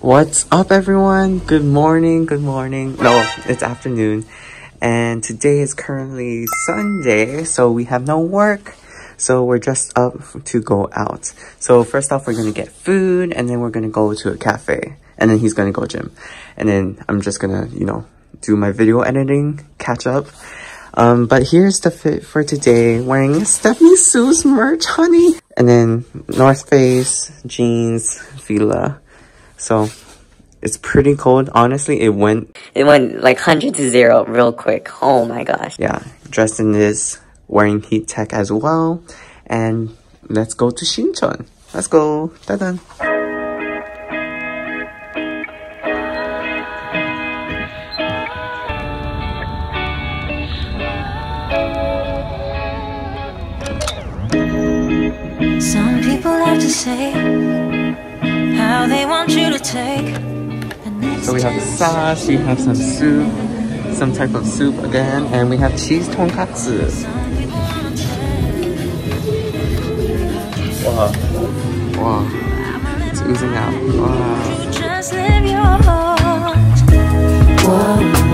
What's up everyone? Good morning, good morning. No, it's afternoon. And today is currently Sunday, so we have no work. So we're just up to go out. So first off, we're gonna get food and then we're gonna go to a cafe. And then he's gonna go gym. And then I'm just gonna, you know, do my video editing, catch up. Um, but here's the fit for today. Wearing Stephanie Soo's merch, honey. And then North Face, jeans, Fila. So it's pretty cold. Honestly, it went... It went like 100 to 0 real quick. Oh my gosh. Yeah, dressed in this, wearing heat tech as well. And let's go to Sinchon. Let's go. Ta-da. Some people have to say how they want you to take. So we have sauce, we have some soup, some type of soup again, and we have cheese tonkatsu. Wow. Wow. It's oozing out. Wow.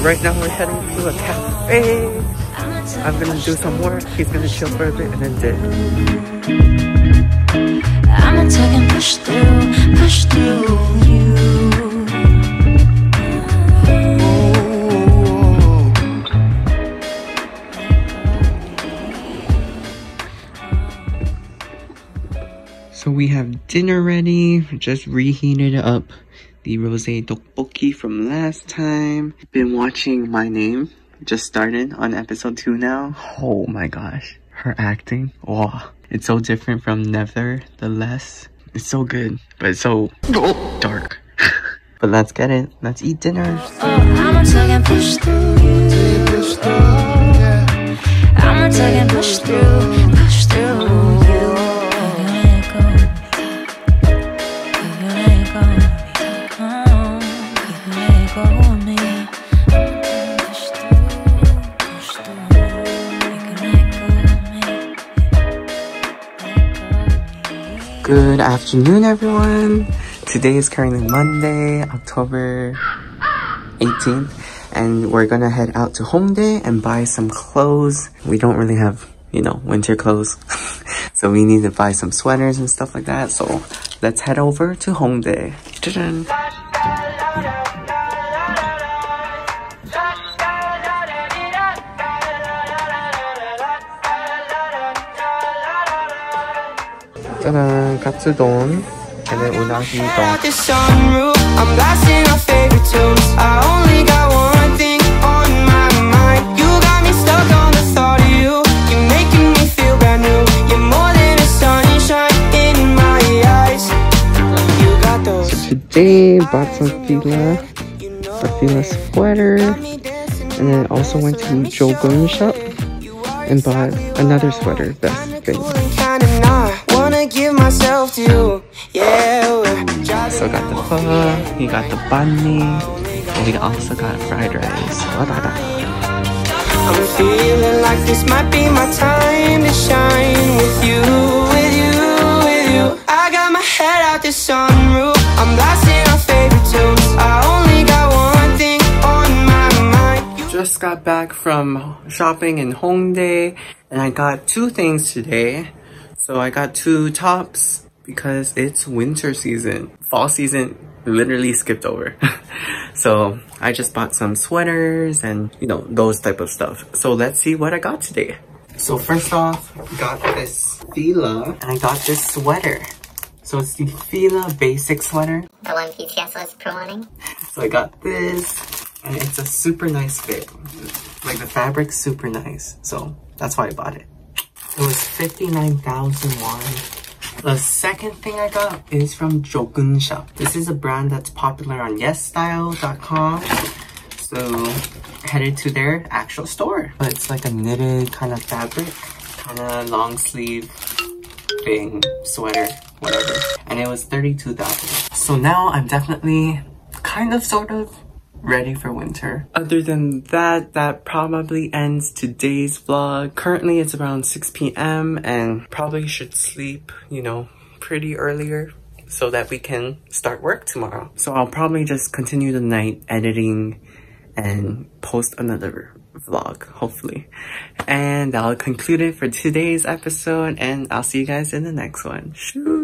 So right now we're heading to a cafe. I'm gonna do some work, he's gonna chill for a bit and then dip. I'ma take and push through, push through you. So we have dinner ready, just reheated up the rosé tteokbokki from last time. Been watching My Name, just started on episode 2 now. Oh my gosh, her acting, wow. It's so different from Nevertheless. It's so good, but it's so dark. but let's get it, let's eat dinner. Good afternoon, everyone. Today is currently Monday, October 18th, and we're gonna head out to Hongdae and buy some clothes. We don't really have, you know, winter clothes, so we need to buy some sweaters and stuff like that. So let's head over to Hongdae. You're more than a sunshine in my eyes. You got those. Today, bought some Fila, a Fila sweater, and then also went to Jogun shop and bought another sweater that's fit. Driving So got the pho, he got the banh mi, and we also got fried rice. Wa-da-da. I'm feeling like this might be my time to shine with you, with you, with you. I got my head out the sunroof. I'm blasting our favorite tunes. I only got one thing on my mind. Just got back from shopping in Hongdae, and I got two things today. So I got two tops because it's winter season. Fall season literally skipped over. so I just bought some sweaters and you know those type of stuff. So let's see what I got today. So first off, got this Fila and I got this sweater. So it's the Fila basic sweater. The one BTS was promoting. So I got this, and it's a super nice fit. Like the fabric's super nice, so that's why I bought it. It was 59,000 won. The second thing I got is from Jogun Shop. This is a brand that's popular on YesStyle.com. So headed to their actual store. But it's like a knitted kind of fabric, kind of long sleeve thing sweater. whatever. And it was 32,000. So now I'm definitely kind of sort of ready for winter. Other than that, that probably ends today's vlog. Currently it's around 6 p.m. and probably should sleep, you know, pretty earlier so that we can start work tomorrow. So I'll probably just continue the night editing and post another vlog, hopefully. And I'll conclude it for today's episode and I'll see you guys in the next one. Shoots!